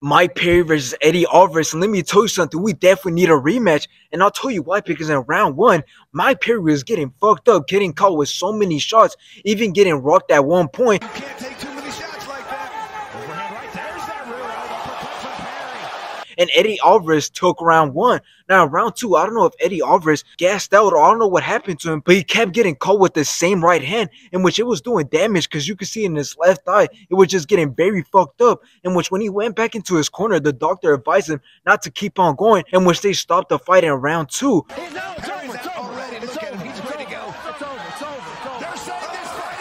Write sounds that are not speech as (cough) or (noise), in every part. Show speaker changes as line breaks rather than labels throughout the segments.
Mike Perry versus Eddie Alvarez. And let me tell you something, we definitely need a rematch. And I'll tell you why, because in round one, Mike Perry was getting fucked up, getting caught with so many shots, even getting rocked at one point.
You can't take too many shots like that. Overhand right there's that rear uppercut from Perry.
And Eddie Alvarez took round one. Now, round two, I don't know if Eddie Alvarez gassed out or I don't know what happened to him, but he kept getting caught with the same right hand, in which it was doing damage because you could see in his left eye, it was just getting very fucked up. In which, when he went back into his corner, the doctor advised him not to keep on going, in which they stopped the fight in round two.
He's ready to go.
It's over. It's over. It's over.
They're saying this fight over.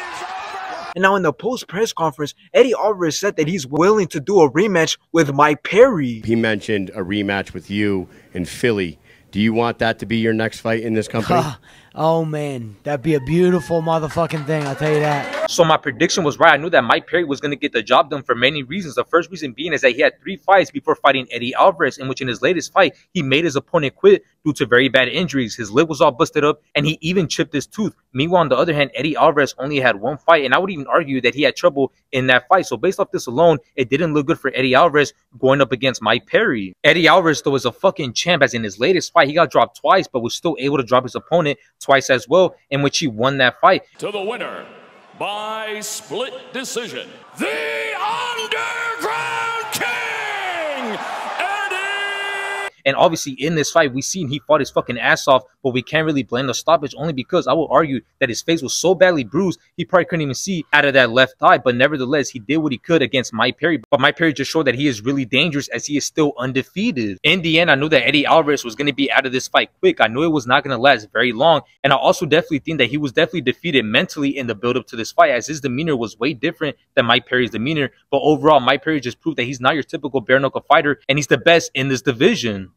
And now, in the post press conference, Eddie Alvarez said that he's willing to do a rematch with Mike Perry.
He mentioned a rematch with you in Philly. Do you want that to be your next fight in this company? (laughs)
oh man, that'd be a beautiful motherfucking thing. I'll tell you that.
So my prediction was right. I knew that Mike Perry was going to get the job done for many reasons. The first reason being is that he had three fights before fighting Eddie Alvarez, in which in his latest fight he made his opponent quit due to very bad injuries. His lip was all busted up, and he even chipped his tooth. Meanwhile, on the other hand, Eddie Alvarez only had one fight, and I would even argue that he had trouble in that fight. So based off this alone, it didn't look good for Eddie Alvarez going up against Mike Perry. Eddie Alvarez though is a fucking champ, as in his latest fight he got dropped twice, but was still able to drop his opponent twice as well, in which he won that fight.
to the winner by split decision, the Underground King, Eddie
And obviously, in this fight, we seen he fought his fucking ass off, but we can't really blame the stoppage only because I will argue that his face was so badly bruised, he probably couldn't even see out of that left eye. But nevertheless, he did what he could against Mike Perry. But Mike Perry just showed that he is really dangerous as he is still undefeated. In the end, I knew that Eddie Alvarez was going to be out of this fight quick. I knew it was not going to last very long. And I also definitely think that he was definitely defeated mentally in the build up to this fight, as his demeanor was way different than Mike Perry's demeanor. But overall, Mike Perry just proved that he's not your typical bare knuckle fighter, and he's the best in this division.